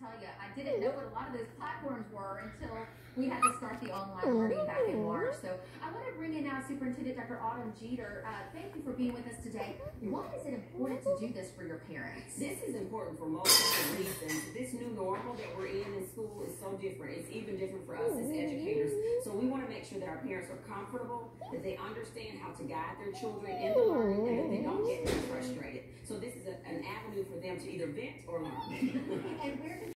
tell you, I didn't know what a lot of those platforms were until we had to start the online learning back in March. So I want to bring in now Superintendent Dr. Autumn Jeter. Uh, thank you for being with us today. Why is it important to do this for your parents? This is important for multiple reasons. This new normal that we're in in school is so different. It's even different for us as educators. So we want to make sure that our parents are comfortable, that they understand how to guide their children in the learning, and that they don't get frustrated. So this is a, an avenue for them to either vent or learn.